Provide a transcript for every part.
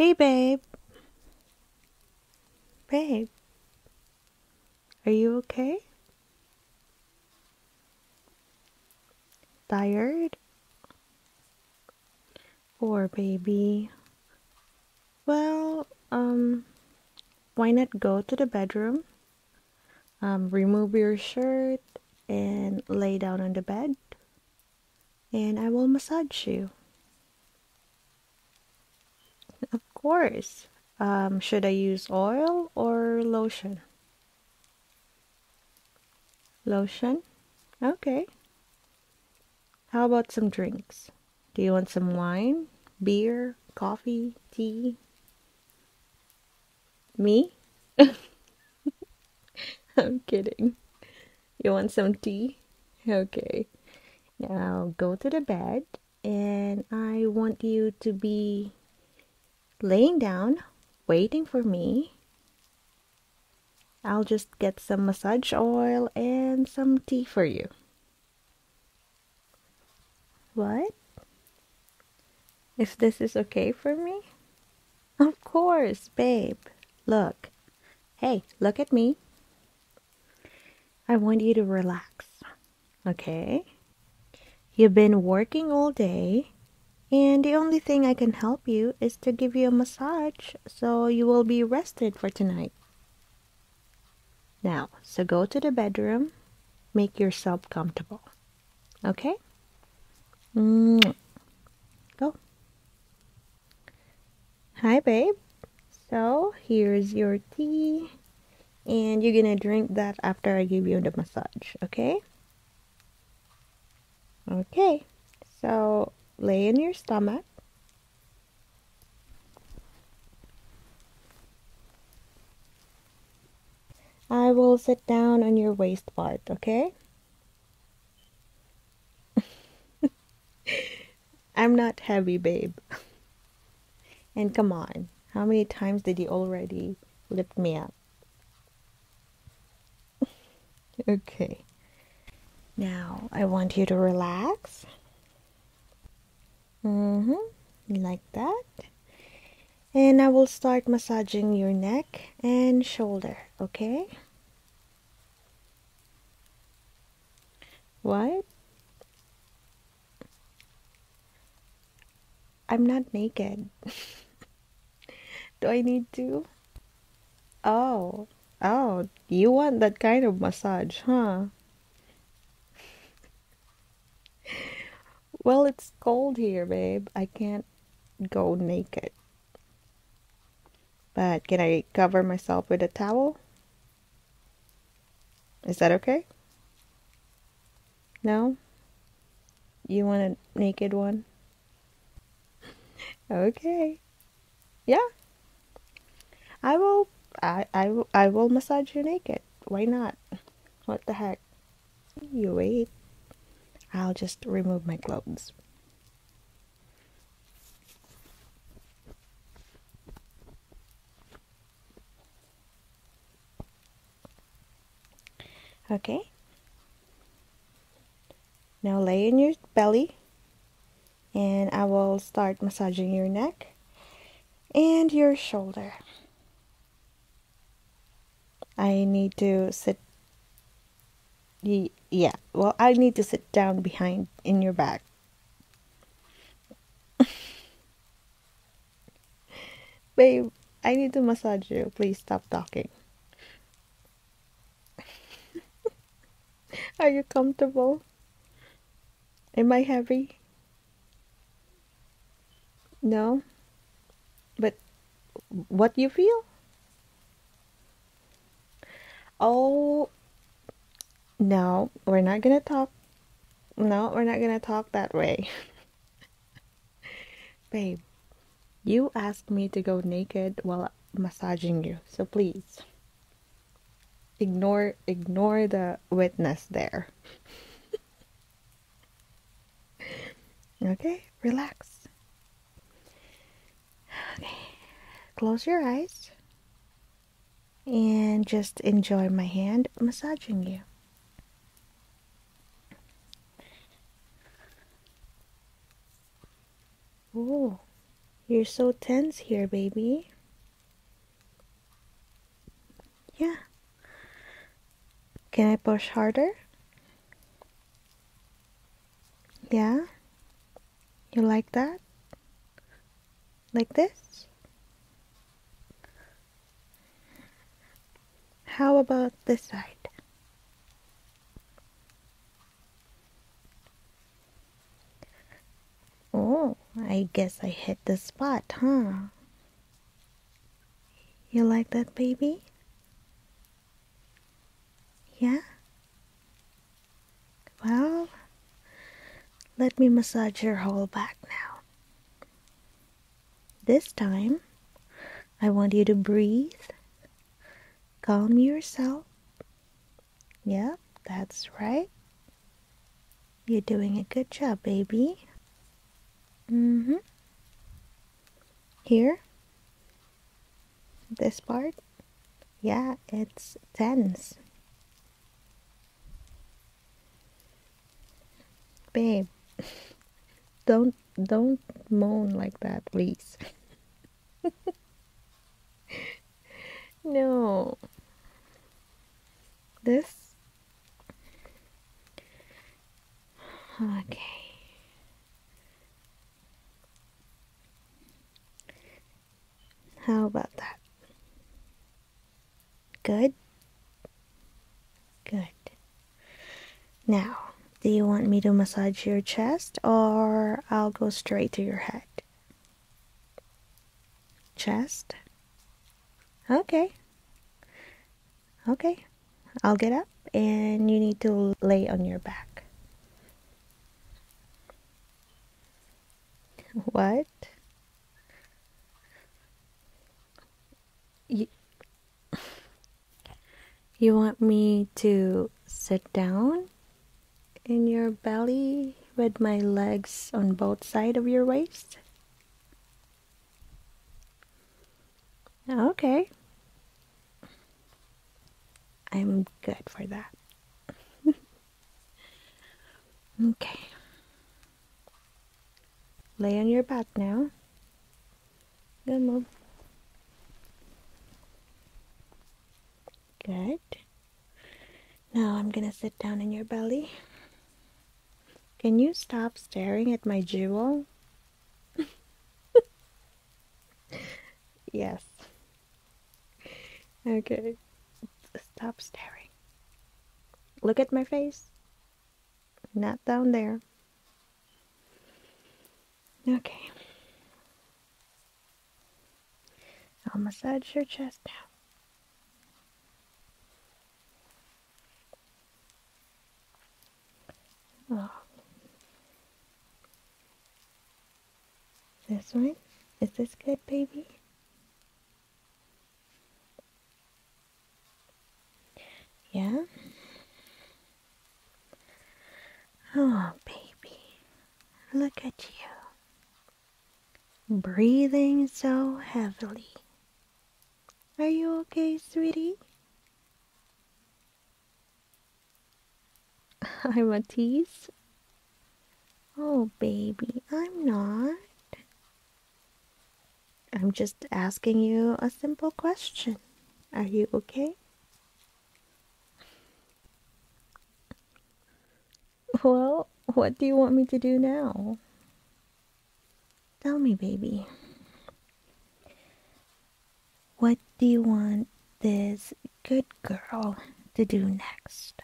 Hey, babe. Babe. Are you okay? Tired? Poor baby. Well, um, why not go to the bedroom? Um, remove your shirt and lay down on the bed, and I will massage you. Course. Um, should I use oil or lotion? Lotion? Okay. How about some drinks? Do you want some wine, beer, coffee, tea? Me? I'm kidding. You want some tea? Okay. Now go to the bed and I want you to be laying down, waiting for me. I'll just get some massage oil and some tea for you. What? If this is okay for me? Of course, babe. Look. Hey, look at me. I want you to relax. Okay? You've been working all day, and the only thing I can help you is to give you a massage so you will be rested for tonight. Now, so go to the bedroom, make yourself comfortable. Okay? Go. Hi, babe. So, here's your tea and you're gonna drink that after I give you the massage, okay? Okay, so lay in your stomach. I will sit down on your waist part, okay? I'm not heavy, babe. And come on, how many times did you already lift me up? Okay. Now I want you to relax. Mm-hmm. Like that. And I will start massaging your neck and shoulder, okay? What? I'm not naked. Do I need to? Oh. Oh, you want that kind of massage, huh? Well, it's cold here, babe. I can't go naked. But can I cover myself with a towel? Is that okay? No? You want a naked one? okay. Yeah. I will I, I, I will massage you naked. Why not? What the heck? You wait. I'll just remove my clothes. Okay. Now lay in your belly and I will start massaging your neck and your shoulder. I need to sit. Yeah, well, I need to sit down behind in your back. Babe, I need to massage you. Please stop talking. Are you comfortable? Am I heavy? No? But what do you feel? Oh, no, we're not gonna talk. No, we're not gonna talk that way. Babe, you asked me to go naked while massaging you, so please ignore ignore the witness there. okay, relax. Okay, close your eyes and just enjoy my hand massaging you. Oh, You're so tense here, baby. Yeah. Can I push harder? Yeah? You like that? Like this? How about this side? Oh, I guess I hit the spot, huh? You like that, baby? Yeah? Well, let me massage your whole back now. This time, I want you to breathe, calm yourself. Yep, that's right. You're doing a good job, baby. Mm-hmm. Here. This part. Yeah, it's tense. Babe, don't don't moan like that, please. no. This Okay. How about that? Good? Good. Now, do you want me to massage your chest or I'll go straight to your head? Chest? Okay. Okay. I'll get up and you need to lay on your back. What? You want me to sit down in your belly with my legs on both sides of your waist? Okay. I'm good for that. okay. Lay on your back now. Good move. Good. Now I'm gonna sit down in your belly. Can you stop staring at my jewel? yes. Okay. Stop staring. Look at my face. Not down there. Okay. I'll massage your chest now. Oh. This one? Is this good, baby? Yeah? Oh, baby. Look at you breathing so heavily. Are you okay, sweetie? I'm a tease. Oh, baby, I'm not. I'm just asking you a simple question. Are you okay? Well, what do you want me to do now? Tell me, baby. What do you want this good girl to do next?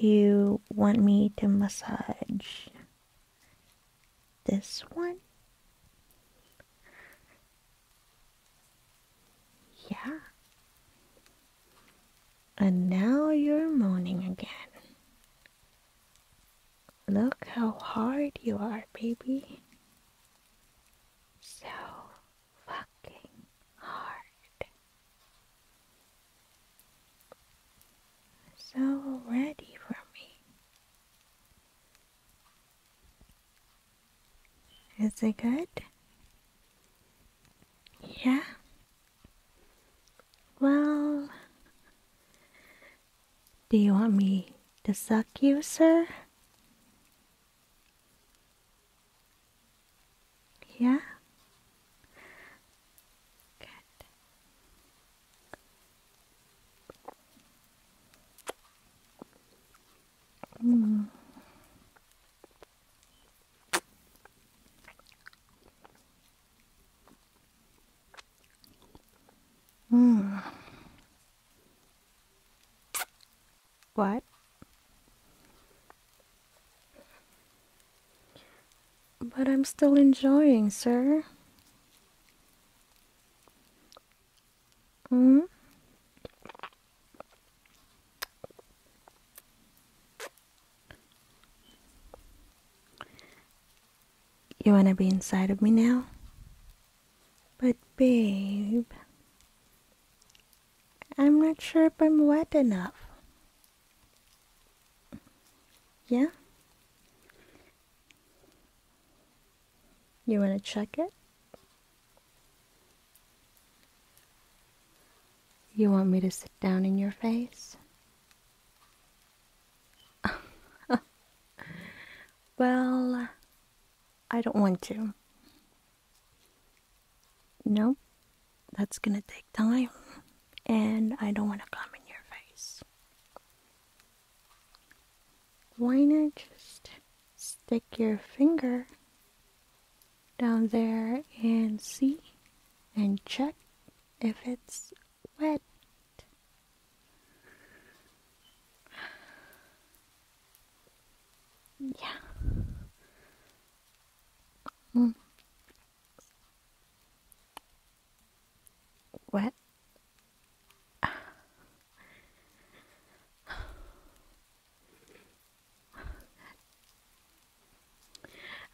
You want me to massage this one? Yeah. And now you're moaning again. Look how hard you are, baby. So fucking hard. So ready for me. Is it good? Yeah? Well, do you want me to suck you, sir? What? But I'm still enjoying, sir. Hmm? You wanna be inside of me now? But, babe, I'm not sure if I'm wet enough. Yeah? You wanna check it? You want me to sit down in your face? well, I don't want to. No, that's gonna take time, and I don't want to come in your face. Why not just stick your finger down there and see and check if it's wet? Yeah. Mm. Wet?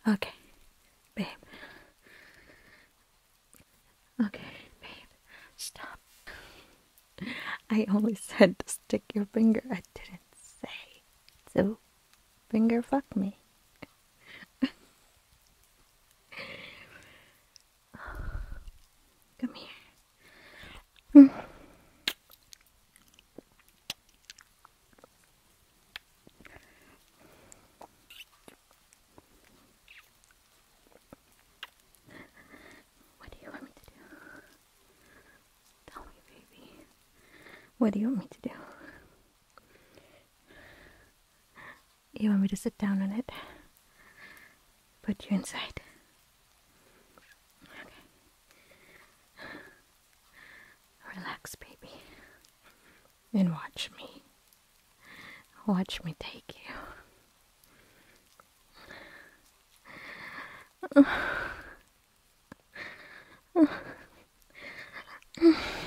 Okay, babe. Okay, babe, stop. I only said to stick your finger, I didn't say to finger fuck me. Come here. What do you want me to do? Tell me, baby. What do you want me to do? You want me to sit down on it? Put you inside. Okay. Relax, baby. And watch me. Watch me take you.